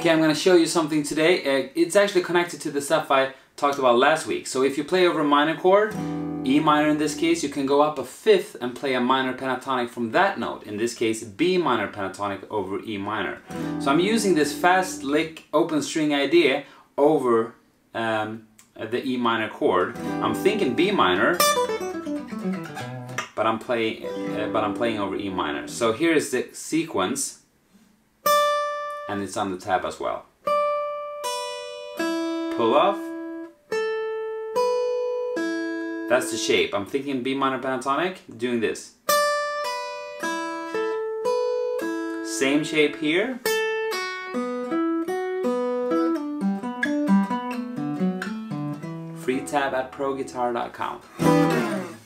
Okay, I'm gonna show you something today. Uh, it's actually connected to the stuff I talked about last week. So if you play over a minor chord, E minor in this case, you can go up a fifth and play a minor pentatonic from that note. In this case, B minor pentatonic over E minor. So I'm using this fast lick open string idea over um, the E minor chord. I'm thinking B minor, but I'm playing, uh, but I'm playing over E minor. So here is the sequence and it's on the tab as well. Pull off. That's the shape. I'm thinking B minor pentatonic, doing this. Same shape here. Free tab at proguitar.com.